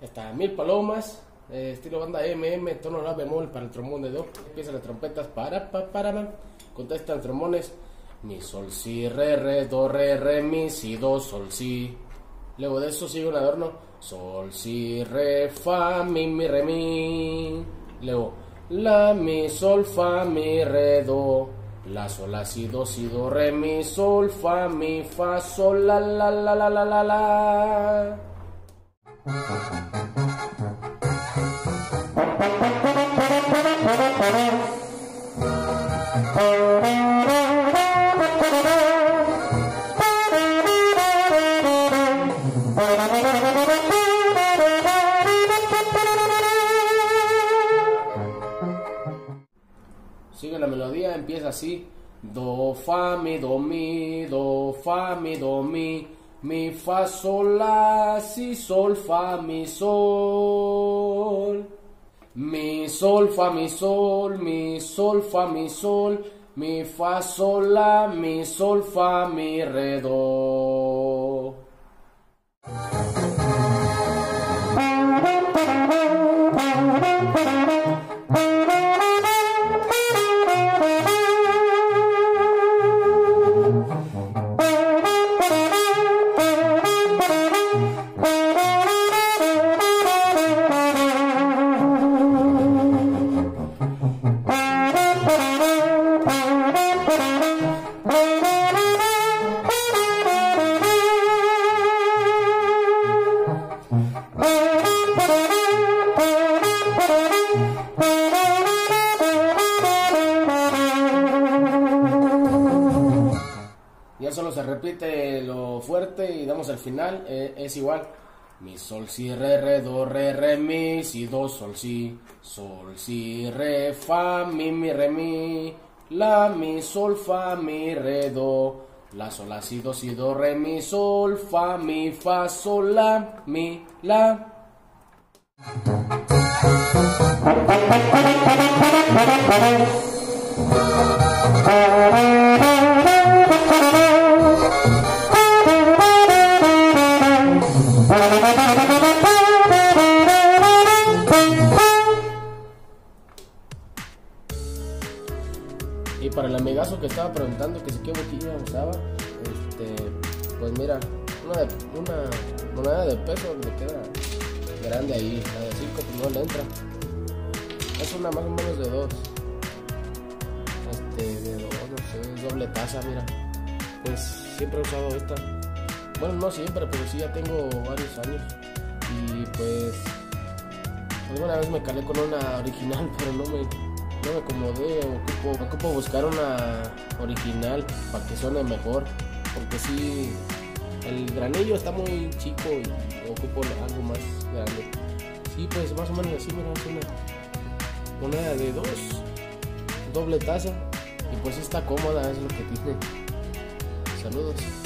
Está Mil Palomas, eh, estilo banda MM, tono la bemol para el trombón de do. Empiezan las trompetas para, pa, para. Contestan trombones. Mi, sol, si, re, re, do, re, re, mi, si, do, sol, si. Luego de eso sigue un adorno. Sol, si, re, fa, mi, mi, re, mi. Luego, la, mi, sol, fa, mi, re, do. La, sol, la, si, do, si, do, re, mi, sol, fa, mi, fa, sol, la, la, la, la, la, la, la. Sigue la melodía, empieza así. Do, fa, mi, do, mi, do, fa, mi, do, mi, mi, fa, sol, la, si, sol, fa, mi, sol. Mi, sol, fa, mi, sol, mi, sol, fa, mi, sol, mi, fa, sol, la, mi, sol, fa, mi, re. Se repite lo fuerte y damos el final, eh, es igual. Mi sol si re re do re re mi si do sol si sol si re fa mi mi re mi la mi sol fa mi re do la sol la si do si do re mi sol fa mi fa sol la mi la amigazo que estaba preguntando que si qué boquilla usaba, este, pues mira, una, de, una moneda de peso le queda grande ahí, la de 5 pues no le entra. Es una más o menos de 2. Este, de 2, no sé, doble taza, mira. Pues siempre he usado esta. Bueno, no siempre, pero sí ya tengo varios años. Y pues, alguna vez me calé con una original, pero no me, me acomodé. Ocupo, ocupo buscar una original para que suene mejor. Porque sí, el granillo está muy chico y ocupo algo más grande. Sí, pues más o menos así, mira, es una moneda de dos, doble taza. Y pues está cómoda, es lo que tiene. Saludos.